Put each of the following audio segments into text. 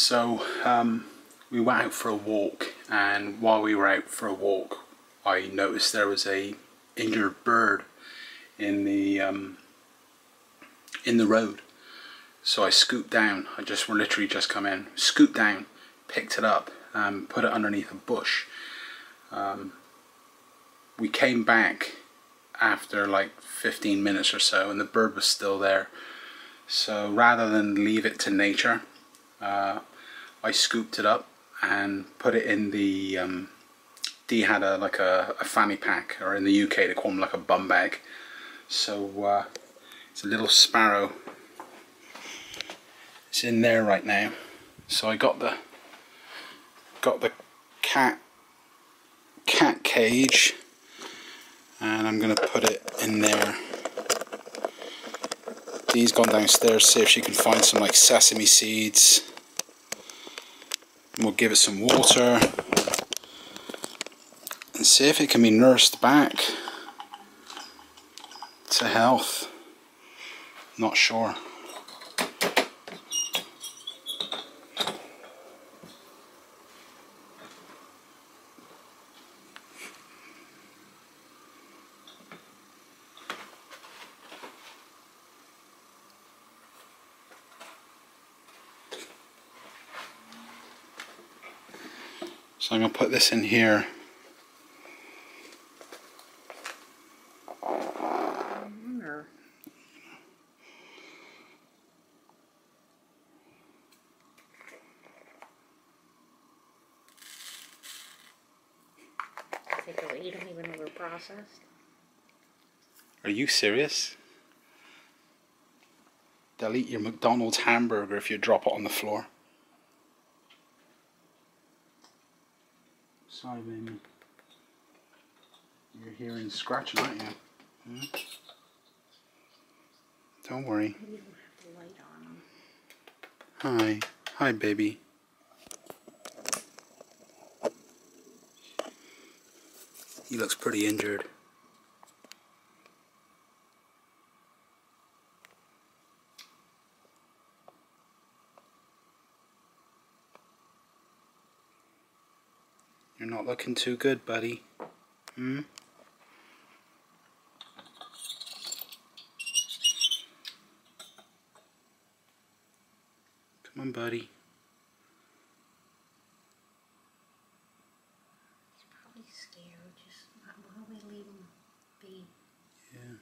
So um, we went out for a walk, and while we were out for a walk, I noticed there was a injured bird in the um, in the road. So I scooped down. I just were literally just come in, scooped down, picked it up, um, put it underneath a bush. Um, we came back after like 15 minutes or so, and the bird was still there. So rather than leave it to nature, uh, I scooped it up and put it in the. Um, Dee had a like a, a, fanny pack, or in the UK they call them like a bum bag. So uh, it's a little sparrow. It's in there right now. So I got the got the cat cat cage, and I'm gonna put it in there. Dee's gone downstairs see if she can find some like sesame seeds. We'll give it some water and see if it can be nursed back to health. Not sure. So I'm going to put this in here. You don't even know they're processed. Are you serious? They'll eat your McDonald's hamburger if you drop it on the floor. Sorry, baby. You're hearing scratching, aren't you? Hmm? Don't worry. You don't have the light on them. Hi. Hi, baby. He looks pretty injured. You're not looking too good, buddy. Hmm? Come on, buddy. He's probably scared. Just why don't we leave him be? Yeah.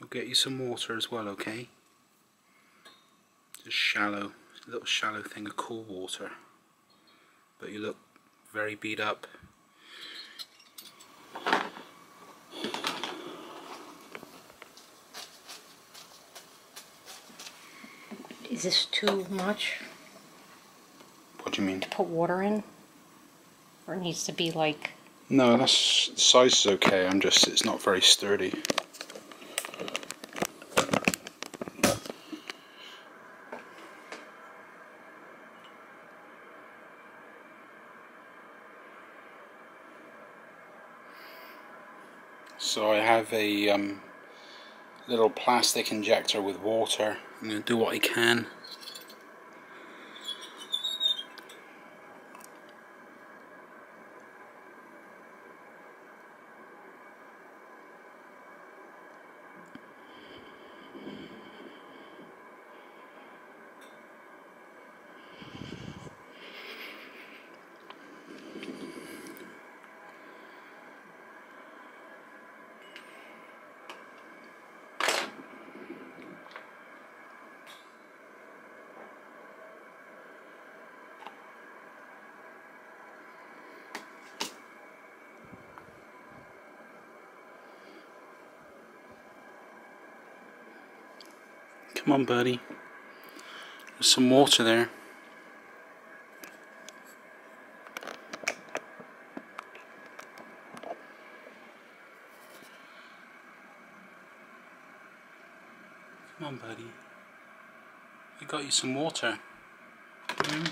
We'll get you some water as well, okay? Just shallow, a little shallow thing of cool water. But you look very beat up. Is this too much What do you mean? to put water in? Or it needs to be like, No, that's the size is okay. I'm just it's not very sturdy. So I have a um, little plastic injector with water. I'm going to do what I can. Come on, buddy. There's some water there. Come on, buddy. I got you some water. Hmm?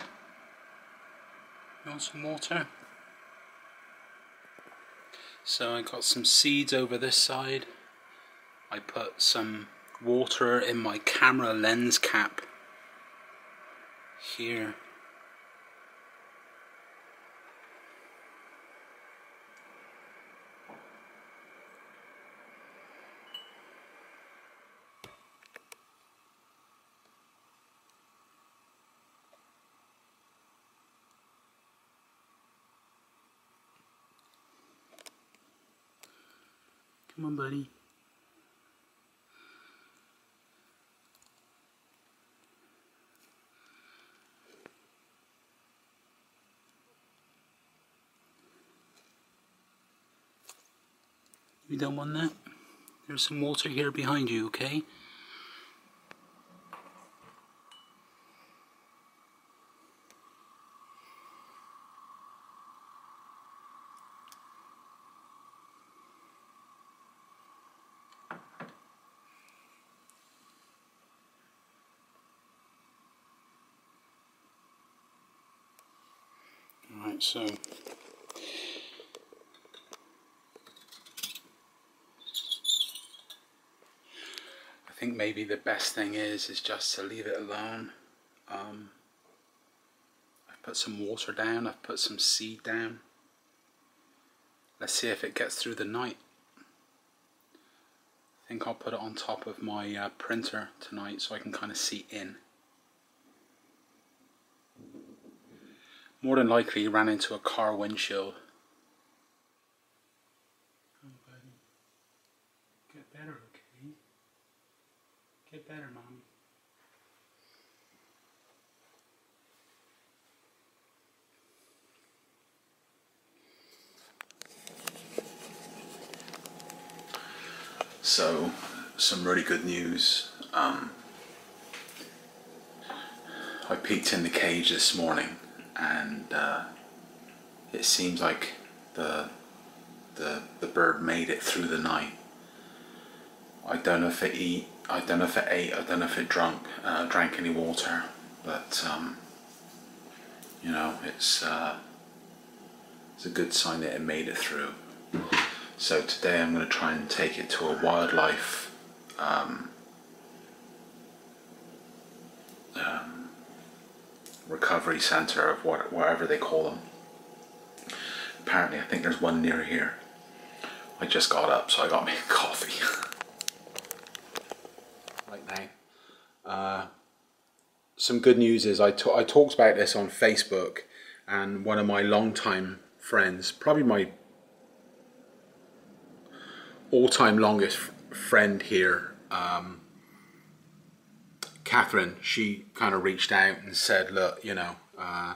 You want some water? So I got some seeds over this side. I put some water in my camera lens cap here. Come on, buddy. You don't want that? There's some water here behind you, okay? Alright, so think maybe the best thing is is just to leave it alone. Um, I've put some water down, I've put some seed down. Let's see if it gets through the night. I think I'll put it on top of my uh, printer tonight so I can kind of see in. More than likely ran into a car windshield. Come on, buddy. Get better, okay? Get better, mommy. So, some really good news. Um, I peeked in the cage this morning, and uh, it seems like the the the bird made it through the night. I don't know if it eat. I don't know if it ate. I don't know if it drunk uh, drank any water, but um, you know it's uh, it's a good sign that it made it through. So today I'm going to try and take it to a wildlife um, um, recovery center of what, wherever they call them. Apparently, I think there's one near here. I just got up, so I got me a coffee. Right now. Uh, some good news is I, I talked about this on Facebook, and one of my longtime friends, probably my all-time longest friend here, um, Catherine, she kind of reached out and said, look, you know, uh,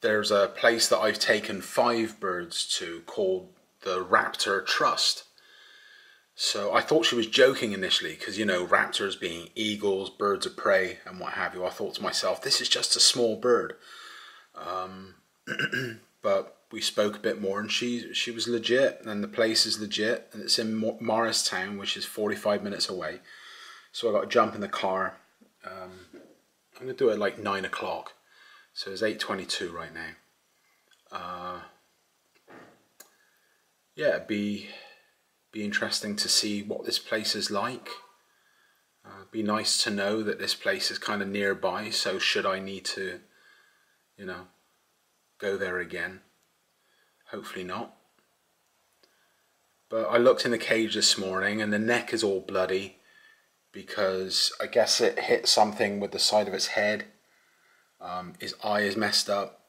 there's a place that I've taken five birds to called the Raptor Trust. So I thought she was joking initially because, you know, raptors being eagles, birds of prey, and what have you. I thought to myself, this is just a small bird. Um, but we spoke a bit more and she she was legit and the place is legit and it's in Morristown which is 45 minutes away so I got to jump in the car um, I'm gonna do it like 9 o'clock so it's 8.22 right now uh, yeah be be interesting to see what this place is like uh, be nice to know that this place is kind of nearby so should I need to you know go there again Hopefully not. But I looked in the cage this morning and the neck is all bloody because I guess it hit something with the side of its head. Um, his eye is messed up.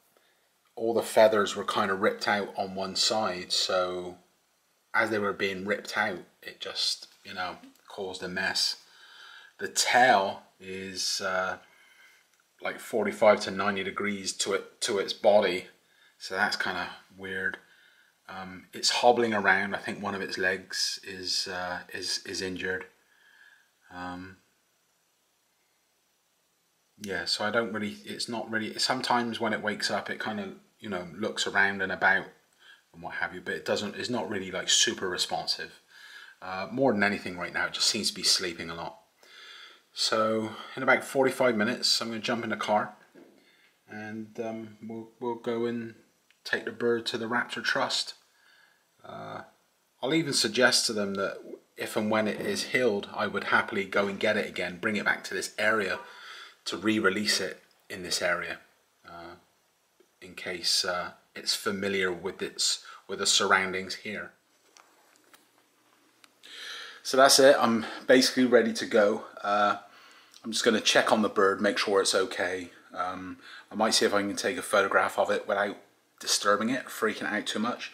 All the feathers were kind of ripped out on one side, so as they were being ripped out, it just, you know, caused a mess. The tail is uh, like 45 to 90 degrees to it to its body so that's kind of weird. Um, it's hobbling around. I think one of its legs is uh, is is injured. Um, yeah, so I don't really. It's not really. Sometimes when it wakes up, it kind of you know looks around and about and what have you, but it doesn't. It's not really like super responsive. Uh, more than anything, right now, it just seems to be sleeping a lot. So in about 45 minutes, I'm going to jump in the car and um, we'll, we'll go and take the bird to the Raptor Trust. Uh, I'll even suggest to them that if and when it is healed, I would happily go and get it again, bring it back to this area to re-release it in this area, uh, in case uh, it's familiar with its with the surroundings here. So that's it. I'm basically ready to go. Uh, I'm just going to check on the bird, make sure it's okay. Um, I might see if I can take a photograph of it without disturbing it, freaking out too much.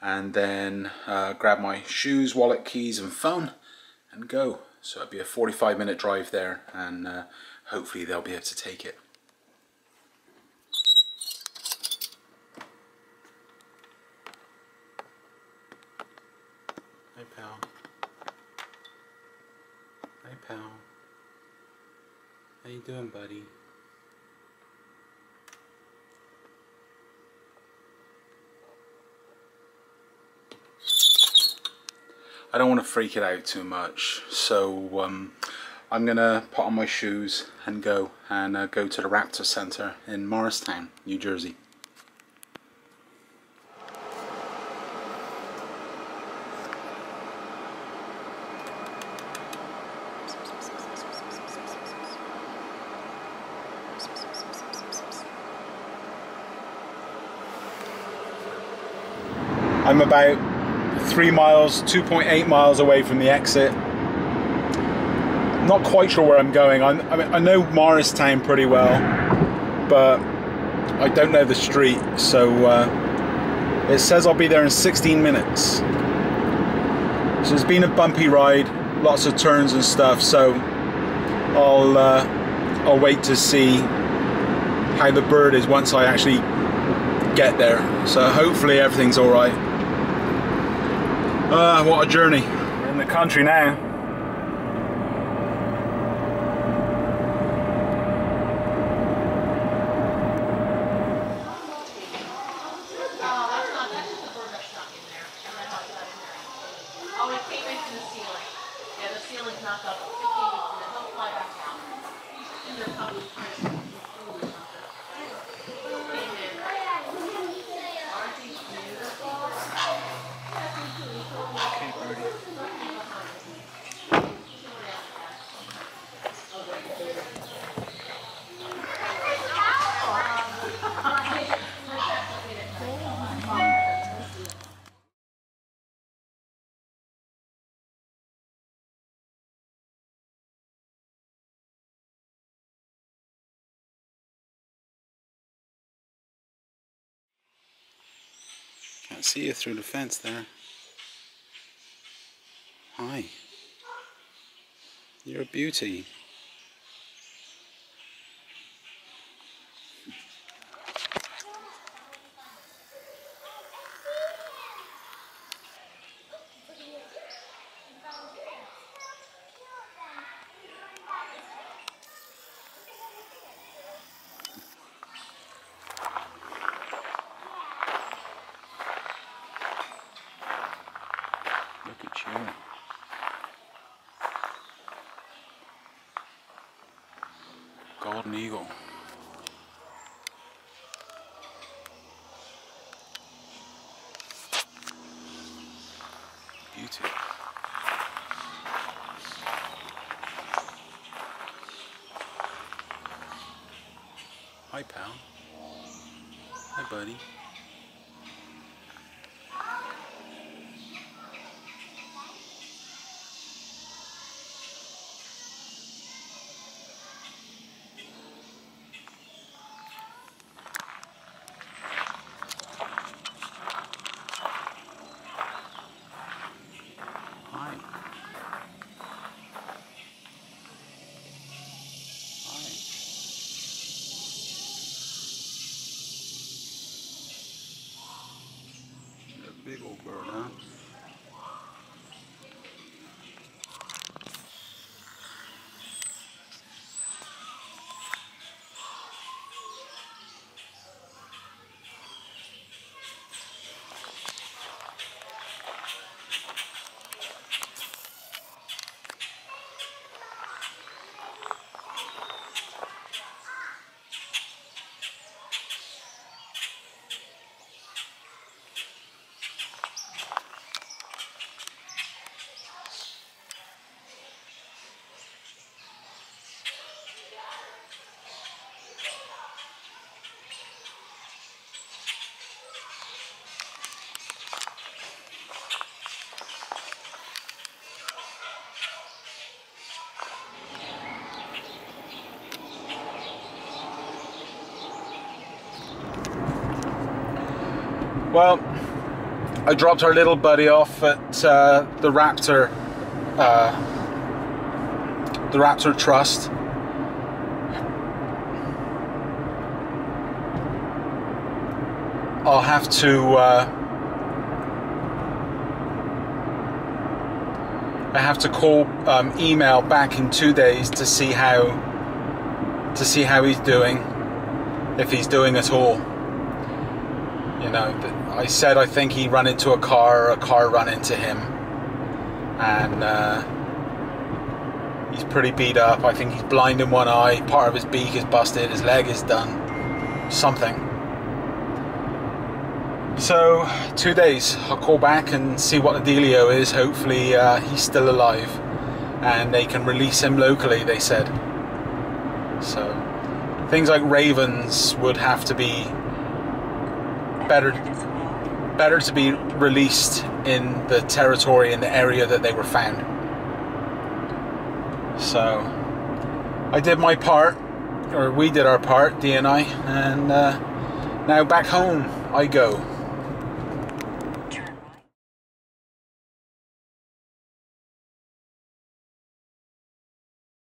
And then uh, grab my shoes, wallet, keys and phone and go. So it'll be a 45 minute drive there and uh, hopefully they'll be able to take it. Hey pal. Hey pal. How doing buddy? I don't want to freak it out too much, so um, I'm gonna put on my shoes and go and uh, go to the Raptor Center in Morristown, New Jersey. I'm about three miles, 2.8 miles away from the exit. Not quite sure where I'm going. I'm, I, mean, I know Morristown pretty well, but I don't know the street. So uh, it says I'll be there in 16 minutes. So it's been a bumpy ride, lots of turns and stuff. So I'll uh, I'll wait to see how the bird is once I actually get there. So hopefully everything's all right. Uh, what a journey. We're in the country now. Oh, it came into the ceiling. Yeah, the ceiling's knocked up. It came into the, don't fly back out. And they're probably trying to fool or something. Came in. Aren't these beautiful? Can't see you through the fence there. Hi. You're a beauty. Look at you. Eagle. Beauty. Hi, pal. Hi, buddy. Well, I dropped our little buddy off at uh, the Raptor, uh, the Raptor Trust. I'll have to. Uh, I have to call, um, email back in two days to see how, to see how he's doing, if he's doing at all. You know, I said I think he ran into a car, a car ran into him, and uh, he's pretty beat up. I think he's blind in one eye. Part of his beak is busted. His leg is done. Something. So, two days. I'll call back and see what the dealio is. Hopefully, uh, he's still alive and they can release him locally, they said. So, things like ravens would have to be better better to be released in the territory in the area that they were found. So, I did my part, or we did our part, Dee and I, and uh, now back home I go.